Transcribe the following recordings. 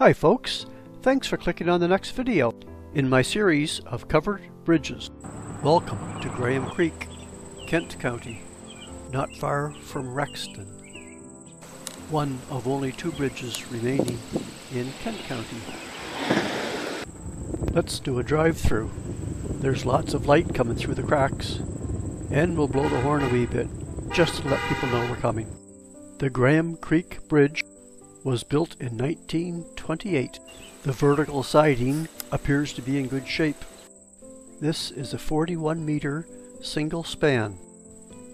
Hi folks, thanks for clicking on the next video in my series of covered bridges. Welcome to Graham Creek, Kent County, not far from Rexton. One of only two bridges remaining in Kent County. Let's do a drive-through. There's lots of light coming through the cracks, and we'll blow the horn a wee bit, just to let people know we're coming. The Graham Creek Bridge was built in 1928. The vertical siding appears to be in good shape. This is a 41 meter single span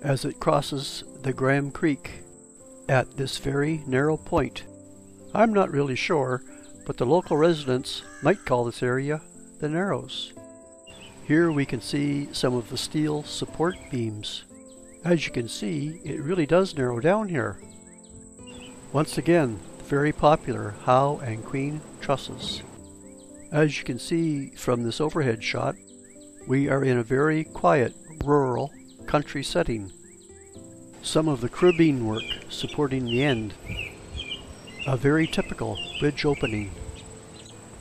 as it crosses the Graham Creek at this very narrow point. I'm not really sure, but the local residents might call this area the Narrows. Here we can see some of the steel support beams. As you can see, it really does narrow down here. Once again, very popular Howe and Queen trusses. As you can see from this overhead shot, we are in a very quiet, rural, country setting. Some of the cribbing work supporting the end. A very typical bridge opening.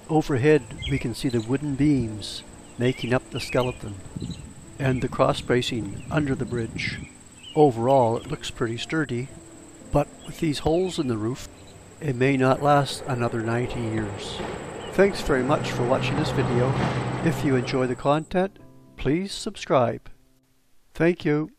Overhead we can see the wooden beams making up the skeleton and the cross bracing under the bridge. Overall it looks pretty sturdy, but with these holes in the roof it may not last another 90 years. Thanks very much for watching this video. If you enjoy the content, please subscribe. Thank you.